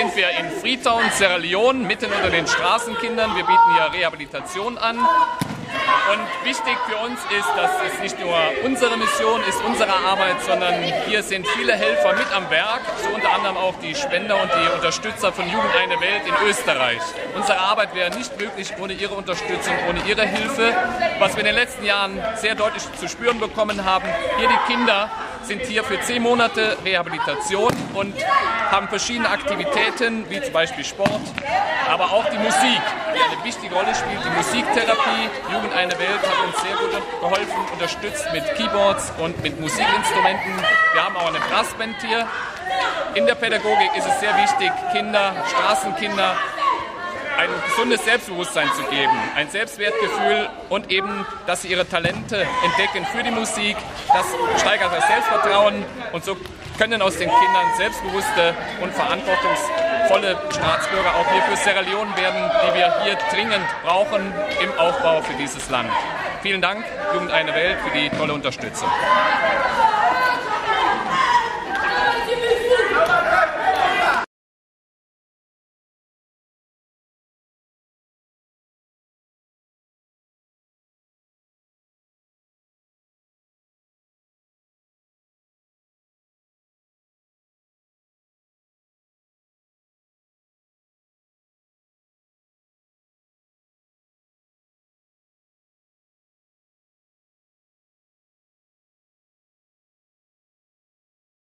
sind wir in Freetown, Sierra Leone, mitten unter den Straßenkindern. Wir bieten hier Rehabilitation an. Und wichtig für uns ist, dass es nicht nur unsere Mission ist, unsere Arbeit, sondern hier sind viele Helfer mit am Werk, so unter anderem auch die Spender und die Unterstützer von Jugend eine Welt in Österreich. Unsere Arbeit wäre nicht möglich ohne ihre Unterstützung, ohne ihre Hilfe. Was wir in den letzten Jahren sehr deutlich zu spüren bekommen haben, hier die Kinder sind hier für zehn Monate Rehabilitation und haben verschiedene Aktivitäten, wie zum Beispiel Sport, aber auch die Musik, die eine wichtige Rolle spielt. Die Musiktherapie, Jugend eine Welt, hat uns sehr gut geholfen, unterstützt mit Keyboards und mit Musikinstrumenten. Wir haben auch eine Brassband hier. In der Pädagogik ist es sehr wichtig, Kinder, Straßenkinder ein gesundes Selbstbewusstsein zu geben, ein Selbstwertgefühl und eben, dass sie ihre Talente entdecken für die Musik. Das steigert das Selbstvertrauen und so können aus den Kindern selbstbewusste und verantwortungsvolle Staatsbürger auch hier für Sierra Leone werden, die wir hier dringend brauchen im Aufbau für dieses Land. Vielen Dank, Jugend eine Welt, für die tolle Unterstützung.